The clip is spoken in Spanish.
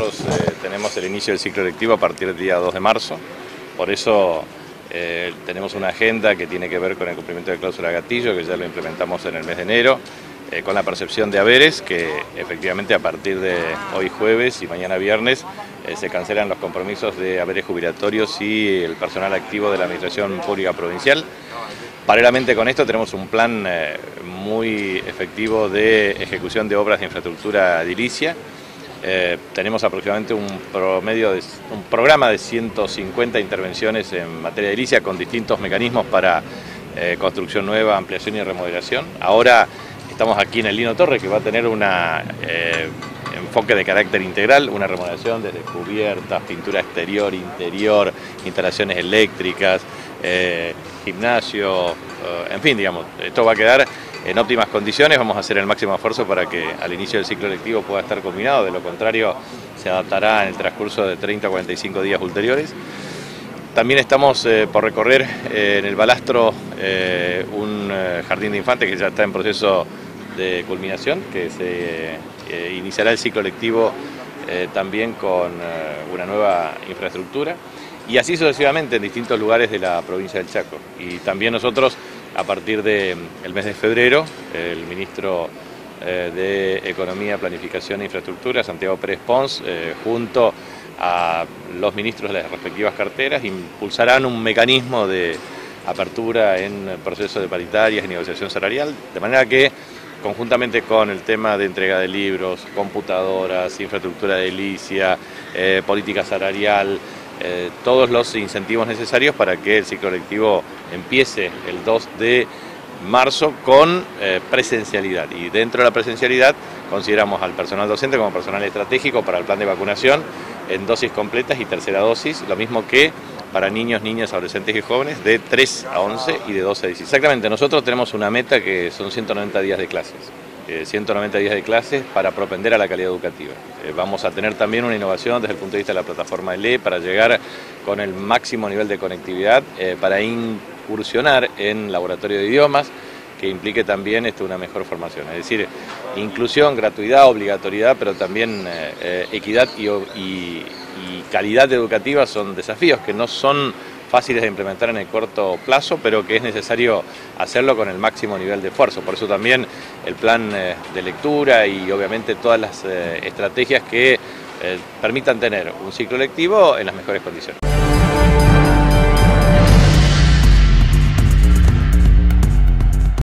nosotros eh, tenemos el inicio del ciclo lectivo a partir del día 2 de marzo, por eso eh, tenemos una agenda que tiene que ver con el cumplimiento de cláusula gatillo, que ya lo implementamos en el mes de enero, eh, con la percepción de haberes, que efectivamente a partir de hoy jueves y mañana viernes se cancelan los compromisos de haberes jubilatorios y el personal activo de la Administración Pública Provincial. Paralelamente con esto tenemos un plan muy efectivo de ejecución de obras de infraestructura edilicia, eh, tenemos aproximadamente un promedio de, un programa de 150 intervenciones en materia de edilicia con distintos mecanismos para eh, construcción nueva, ampliación y remodelación. Ahora estamos aquí en el Lino Torre que va a tener un eh, enfoque de carácter integral, una remodelación desde cubiertas, pintura exterior, interior, instalaciones eléctricas, gimnasio, en fin, digamos, esto va a quedar en óptimas condiciones, vamos a hacer el máximo esfuerzo para que al inicio del ciclo lectivo pueda estar combinado, de lo contrario se adaptará en el transcurso de 30 a 45 días ulteriores. También estamos eh, por recorrer eh, en el balastro eh, un jardín de infantes que ya está en proceso de culminación, que se iniciará el ciclo lectivo también con una nueva infraestructura y así sucesivamente en distintos lugares de la provincia del Chaco. Y también nosotros a partir del mes de febrero, el ministro eh, de Economía, Planificación e Infraestructura, Santiago Pérez Pons, eh, junto a los ministros de las respectivas carteras, impulsarán un mecanismo de apertura en procesos de paritarias y negociación salarial, de manera que conjuntamente con el tema de entrega de libros, computadoras, infraestructura de edilicia, eh, política salarial, eh, todos los incentivos necesarios para que el ciclo lectivo empiece el 2 de marzo con eh, presencialidad y dentro de la presencialidad consideramos al personal docente como personal estratégico para el plan de vacunación en dosis completas y tercera dosis, lo mismo que para niños, niñas, adolescentes y jóvenes de 3 a 11 y de 12 a 16. Exactamente, nosotros tenemos una meta que son 190 días de clases. 190 días de clases para propender a la calidad educativa. Eh, vamos a tener también una innovación desde el punto de vista de la plataforma LE para llegar con el máximo nivel de conectividad, eh, para incursionar en laboratorio de idiomas, que implique también este, una mejor formación. Es decir, inclusión, gratuidad, obligatoriedad, pero también eh, equidad y calidad educativa son desafíos que no son fáciles de implementar en el corto plazo, pero que es necesario hacerlo con el máximo nivel de esfuerzo. Por eso también el plan eh, de lectura y obviamente todas las eh, estrategias que eh, permitan tener un ciclo lectivo en las mejores condiciones.